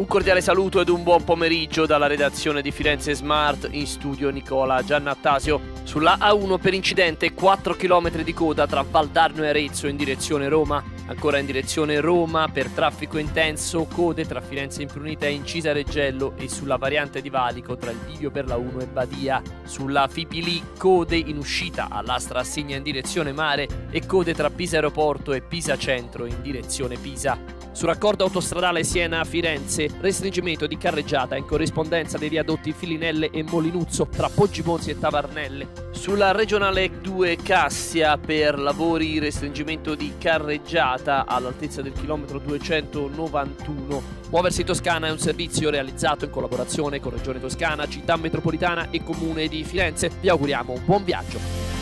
Un cordiale saluto ed un buon pomeriggio dalla redazione di Firenze Smart in studio Nicola Giannattasio. Sulla A1 per incidente 4 km di coda tra Valdarno e Arezzo in direzione Roma. Ancora in direzione Roma per traffico intenso, code tra Firenze Imprunita e Incisa Reggello e sulla variante di Valico tra il bivio per la 1 e Badia. Sulla Fipili code in uscita all'Astra Assigna in direzione mare e code tra Pisa Aeroporto e Pisa Centro in direzione Pisa. Sul raccordo autostradale Siena-Firenze, restringimento di carreggiata in corrispondenza dei viadotti Filinelle e Molinuzzo tra Poggiponzi e Tavarnelle. Sulla regionale 2 Cassia per lavori restringimento di carreggiata all'altezza del chilometro 291. Muoversi Toscana è un servizio realizzato in collaborazione con Regione Toscana, Città Metropolitana e Comune di Firenze. Vi auguriamo un buon viaggio.